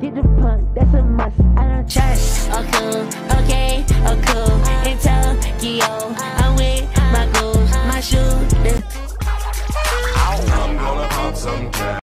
Get, the punt, that's a.